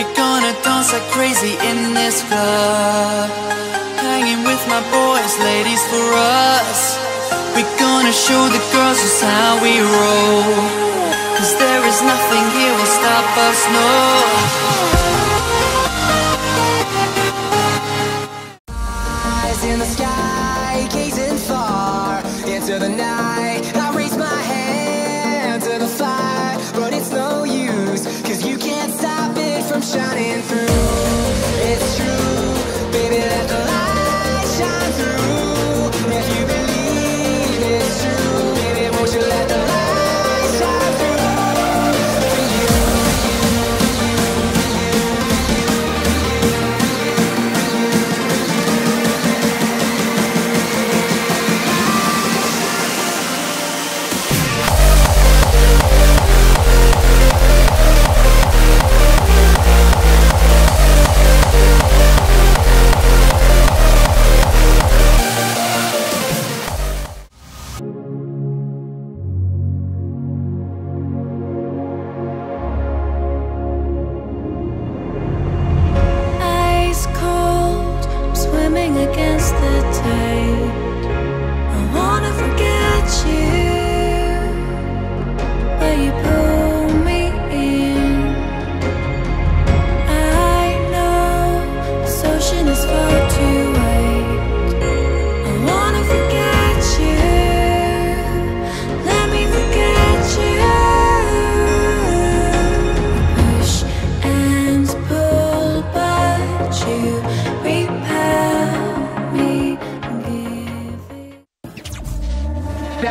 We're gonna dance like crazy in this club. Hanging with my boys, ladies for us. We're gonna show the girls just how we roll. Cause there is nothing here will stop us, no.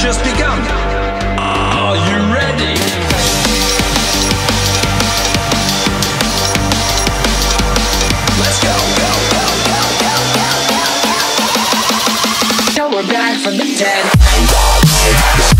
Just begun. Are you ready? Let's go, go, go, go, go, go, go, go. Now we're back from the dead.